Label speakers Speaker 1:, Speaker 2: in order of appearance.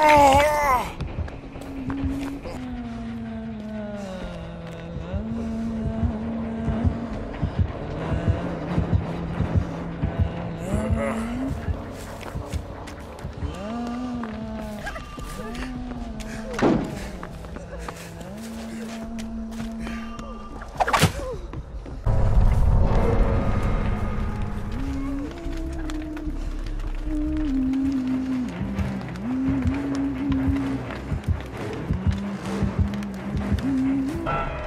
Speaker 1: Oh!
Speaker 2: Bye.